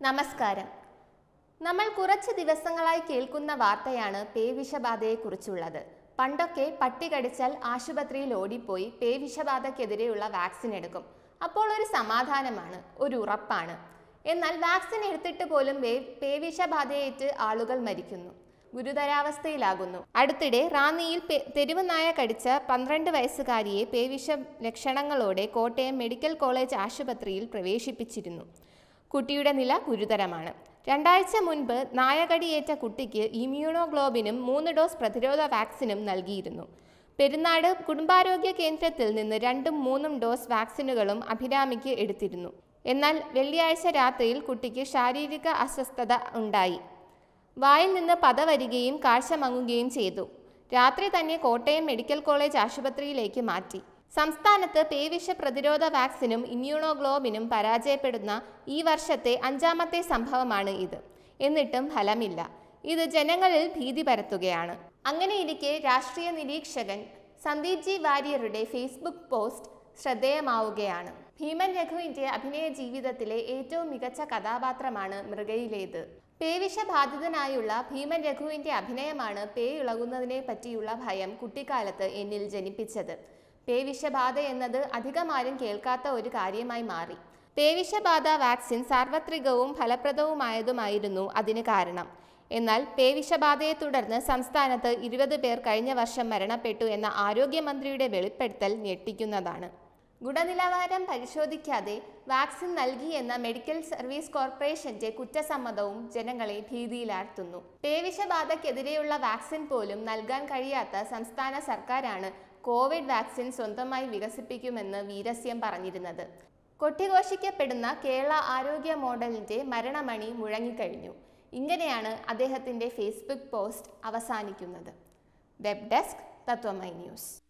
നമസ്കാരം. നമ്മൾ കുറച്ച് ദിവസങ്ങളായി കേൾക്കുന്ന വാർത്തയാണ് പേവിഷബാധയെക്കുറിച്ചുള്ളത് പണ്ടൊക്കെ പട്ടി കടിച്ചാൽ ആശുപത്രിയിൽ ഓടിപ്പോയി പേവിഷബാധക്കെതിരെയുള്ള വാക്സിൻ എടുക്കും. അപ്പോൾ ഒരു സമാധാനമാണ് ഒരു ഉറപ്പാണ്. എന്നാൽ വാക്സിൻ എടുത്തിട്ട് പോലും പേവിഷബാധയേറ്റ് ആളുകൾ മരിക്കുന്നു. ഗുരുതരാവസ്ഥയിലാകുന്നു. അടുത്തിടെ റാന്നിയിൽ തെരുവ് നായ കടിച്ച പന്ത്രണ്ട് വയസ്സുകാരിയെ പേവിഷ ലക്ഷണങ്ങളോടെ കോട്ടയം മെഡിക്കൽ കോളേജ് ആശുപത്രിയിൽ പ്രവേശിപ്പിച്ചിരുന്നു. കുട്ടിയുടെ നില ഗുരുതരമാണ്. രണ്ടാഴ്ച മുൻപ് നായകടിയേറ്റ കുട്ടിക്ക് ഇമ്യൂണോഗ്ലോബിനും മൂന്ന് ഡോസ് പ്രതിരോധ വാക്സിനും നൽകിയിരുന്നു. പെരുന്നാട് കുടുംബാരോഗ്യ കേന്ദ്രത്തിൽ നിന്ന് രണ്ടും മൂന്നും ഡോസ് വാക്സിനുകളും അഭിരാമിക്ക് എടുത്തിരുന്നു. എന്നാൽ വെള്ളിയാഴ്ച രാത്രിയിൽ കുട്ടിക്ക് ശാരീരിക അസ്വസ്ഥത ഉണ്ടായി. വായിൽ നിന്ന് പത വരികയും കാഴ്ച മങ്ങുകയും ചെയ്തു. രാത്രി തന്നെ കോട്ടയം മെഡിക്കൽ കോളേജ് ആശുപത്രിയിലേക്ക് മാറ്റി. സംസ്ഥാനത്ത് പേവിഷ പ്രതിരോധ വാക്സിനും ഇമ്മ്യൂണോഗ്ലോബിനും പരാജയപ്പെടുന്ന ഈ വർഷത്തെ അഞ്ചാമത്തെ സംഭവമാണ് ഇത്. എന്നിട്ടും ഫലമില്ല. ഇത് ജനങ്ങളിൽ ഭീതി പരത്തുകയാണ്. അങ്ങനെയിരിക്കെ രാഷ്ട്രീയ നിരീക്ഷകൻ സന്ദീപ് ജി വാര്യരുടെ ഫേസ്ബുക്ക് പോസ്റ്റ് ശ്രദ്ധേയമാവുകയാണ്. ഭീമൻ രഘുവിന്റെ അഭിനയ ജീവിതത്തിലെ ഏറ്റവും മികച്ച കഥാപാത്രമാണ് മൃഗയിലേത്. പേവിഷബാധിതനായുള്ള ഭീമൻ രഘുവിന്റെ അഭിനയമാണ് പേ ഇളകുന്നതിനെ പറ്റിയുള്ള ഭയം കുട്ടിക്കാലത്ത് എന്നിൽ ജനിപ്പിച്ചത്. പേവിഷബാധ എന്നത് അധികമാരും കേൾക്കാത്ത ഒരു കാര്യമായി മാറി. പേവിഷബാധ വാക്സിൻ സാർവത്രികവും ഫലപ്രദവുമായതുമായിരുന്നു അതിന് കാരണം. എന്നാൽ പേവിഷബാധയെ തുടർന്ന് സംസ്ഥാനത്ത് ഇരുപത് പേർ കഴിഞ്ഞ വർഷം മരണപ്പെട്ടു എന്ന ആരോഗ്യമന്ത്രിയുടെ വെളിപ്പെടുത്തൽ ഞെട്ടിക്കുന്നതാണ്. ഗുണനിലവാരം പരിശോധിക്കാതെ വാക്സിൻ നൽകി എന്ന മെഡിക്കൽ സർവീസ് കോർപ്പറേഷന്റെ കുറ്റസമ്മതവും ജനങ്ങളെ ഭീതിയിലാഴ്ത്തുന്നു. പേവിഷബാധയ്ക്കെതിരെയുള്ള വാക്സിൻ പോലും നൽകാൻ കഴിയാത്ത സംസ്ഥാന സർക്കാരാണ് കോവിഡ് വാക്സിൻ സ്വന്തമായി വികസിപ്പിക്കുമെന്ന് വീരസ്യം പറഞ്ഞിരുന്നത്. കൊട്ടിഘോഷിക്കപ്പെടുന്ന കേരള ആരോഗ്യ മോഡലിന്റെ മരണമണി മുഴങ്ങിക്കഴിഞ്ഞു. ഇങ്ങനെയാണ് അദ്ദേഹത്തിന്റെ ഫേസ്ബുക്ക് പോസ്റ്റ് അവസാനിക്കുന്നത്. Web desk Tatwamayi news.